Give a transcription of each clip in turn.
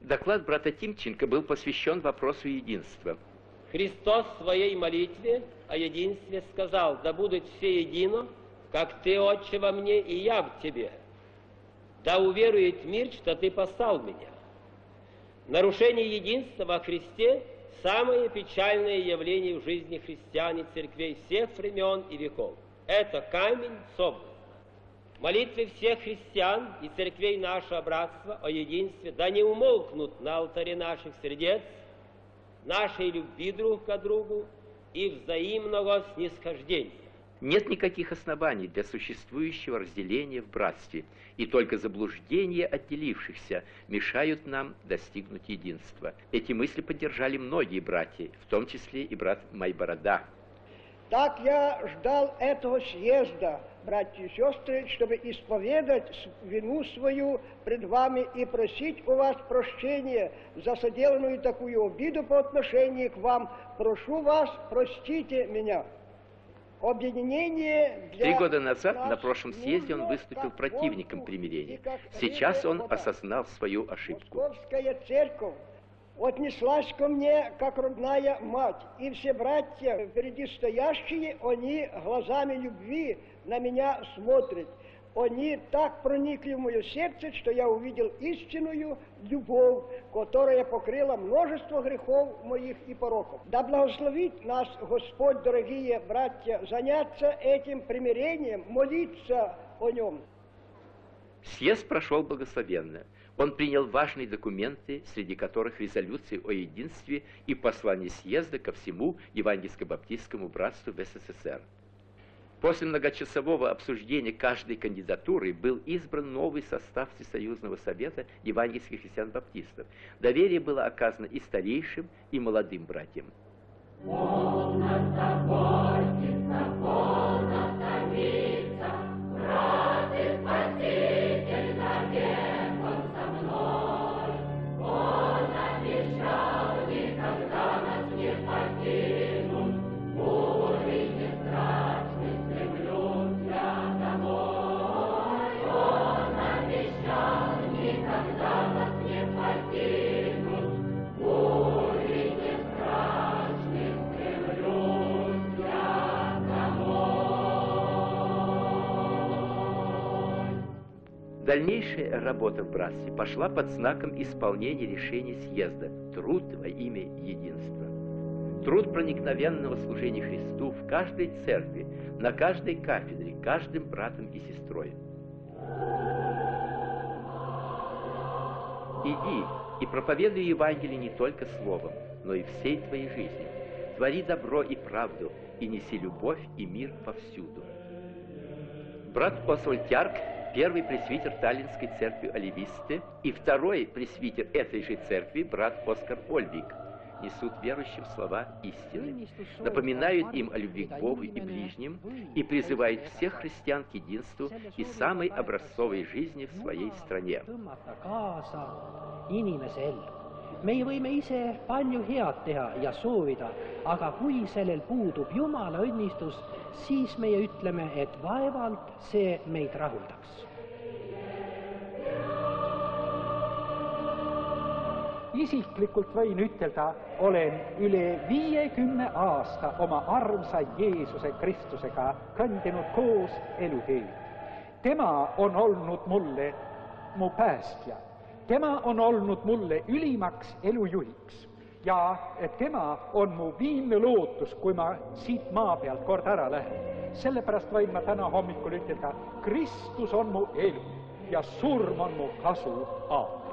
Доклад брата Тимченко был посвящен вопросу единства. Христос в своей молитве о единстве сказал, да будут все едино, как Ты, Отче, во мне, и я в Тебе. Да уверует мир, что Ты послал меня. Нарушение единства во Христе – самое печальное явление в жизни христиан и церквей всех времен и веков. Это камень собор. Молитвы всех христиан и церквей нашего братства о единстве да не умолкнут на алтаре наших сердец, нашей любви друг к другу и взаимного снисхождения. Нет никаких оснований для существующего разделения в братстве, и только заблуждения отделившихся мешают нам достигнуть единства. Эти мысли поддержали многие братья, в том числе и брат Майборода. Так я ждал этого съезда, братья и сестры, чтобы исповедать вину свою пред вами и просить у вас прощения за соделанную такую обиду по отношению к вам. Прошу вас, простите меня. Объединение для Три года назад на прошлом съезде он выступил противником примирения. Сейчас он осознал свою ошибку. Отнеслась ко мне, как родная мать, и все братья, впереди стоящие, они глазами любви на меня смотрят. Они так проникли в мое сердце, что я увидел истинную любовь, которая покрыла множество грехов моих и пороков. Да благословит нас Господь, дорогие братья, заняться этим примирением, молиться о нем. Съезд прошел благословенно. Он принял важные документы, среди которых резолюции о единстве и послание съезда ко всему евангельско-баптистскому братству в СССР. После многочасового обсуждения каждой кандидатуры был избран новый состав Всесоюзного совета евангельских христиан-баптистов. Доверие было оказано и старейшим, и молодым братьям. Полнота, Дальнейшая работа в братстве пошла под знаком исполнения решений съезда «Труд во имя единства». Труд проникновенного служения Христу в каждой церкви, на каждой кафедре, каждым братом и сестрой. Иди и проповедуй Евангелие не только словом, но и всей твоей жизнью. Твори добро и правду, и неси любовь и мир повсюду. Брат Освальд Тярк первый пресвитер Таллинской церкви Оливисты и второй пресвитер этой же церкви, брат Оскар Ольвик, несут верующим слова истины, напоминают им о любви к Богу и ближним и призывают всех христиан к единству и самой образцовой жизни в своей стране. meie võime ise palju head teha ja soovida, aga kui sellel puudub Jumala õnnistus, siis meie ütleme, et vaevalt see meid rahuldaks. isiklikult võin ütelda, olen üle viiekümne aasta oma armsa Jeesuse Kristusega kõndinud koos eluteed. tema on olnud mulle mu päästja tema on olnud mulle ülimaks elujuhiks ja et tema on mu viimne lootus, kui ma siit maa pealt kord ära lähen. sellepärast võin ma täna hommikul ütelda, Kristus on mu elu ja surm on mu kasu aamen.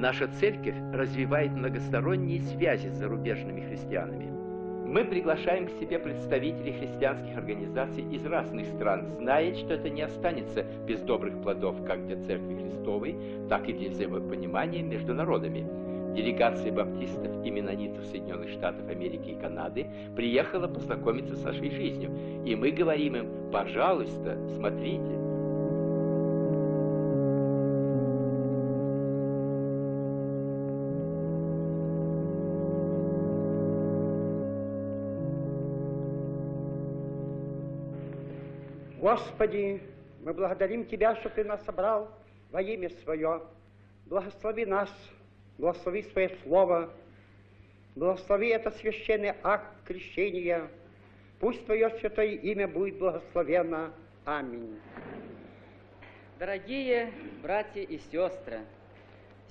Наша церковь развивает многосторонние связи с зарубежными христианами. Мы приглашаем к себе представителей христианских организаций из разных стран, зная, что это не останется без добрых плодов как для Церкви Христовой, так и для взаимопонимания между народами. Делегация баптистов и менонитов Соединенных Штатов Америки и Канады приехала познакомиться с нашей жизнью, и мы говорим им, пожалуйста, смотрите, Господи, мы благодарим Тебя, что Ты нас собрал во имя Свое. Благослови нас, благослови Свое Слово, благослови это священный акт крещения. Пусть Твое святое имя будет благословенно. Аминь. Дорогие братья и сестры,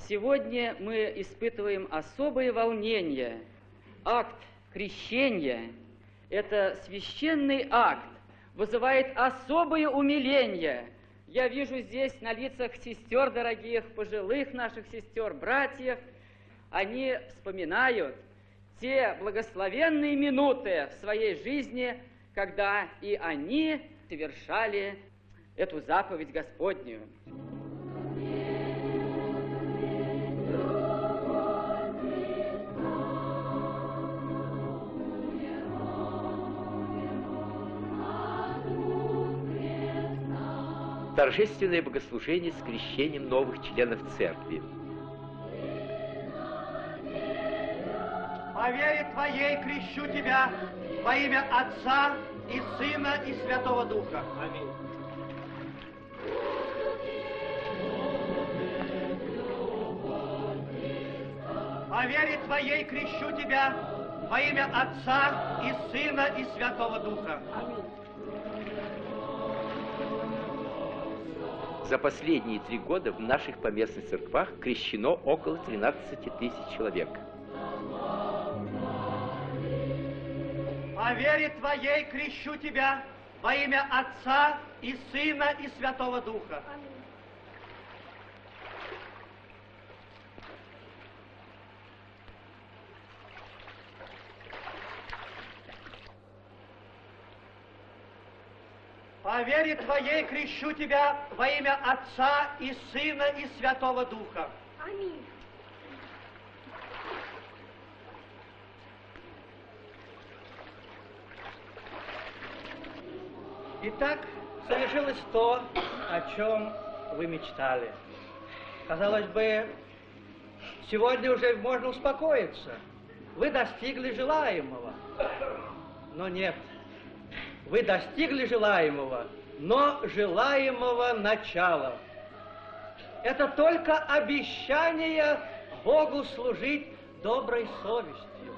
сегодня мы испытываем особое волнение. Акт крещения – это священный акт, вызывает особое умиление. Я вижу здесь на лицах сестер дорогих, пожилых наших сестер, братьев, они вспоминают те благословенные минуты в своей жизни, когда и они совершали эту заповедь Господнюю. Торжественное богослужение с крещением новых членов церкви. По вере Твоей крещу Тебя во имя Отца и Сына и Святого Духа. Аминь. По вере Твоей крещу Тебя во имя Отца и Сына и Святого Духа. Аминь. За последние три года в наших поместных церквах крещено около 13 тысяч человек. По вере Твоей крещу Тебя во имя Отца и Сына и Святого Духа. По вере Твоей крещу Тебя во имя Отца и Сына и Святого Духа. Аминь. Итак, совершилось то, о чем вы мечтали. Казалось бы, сегодня уже можно успокоиться. Вы достигли желаемого. Но нет. Вы достигли желаемого, но желаемого начала. Это только обещание Богу служить доброй совестью.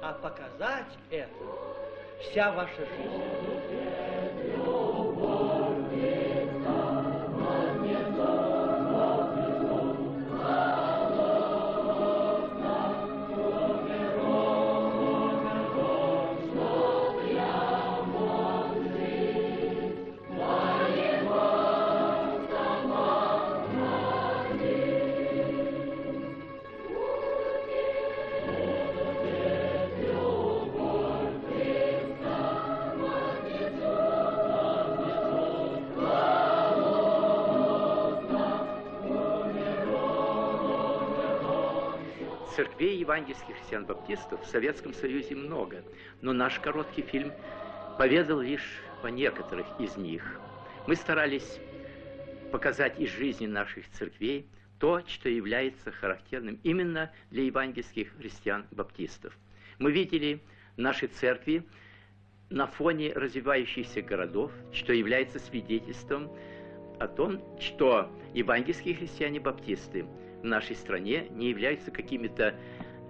А показать это вся ваша жизнь. Церквей евангельских христиан-баптистов в Советском Союзе много, но наш короткий фильм поведал лишь о некоторых из них. Мы старались показать из жизни наших церквей то, что является характерным именно для евангельских христиан-баптистов. Мы видели наши церкви на фоне развивающихся городов, что является свидетельством о том, что евангельские христиане-баптисты – в нашей стране не являются какими-то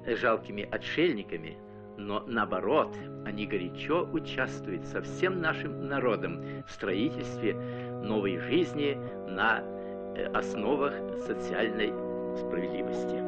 жалкими отшельниками, но наоборот, они горячо участвуют со всем нашим народом в строительстве новой жизни на э, основах социальной справедливости.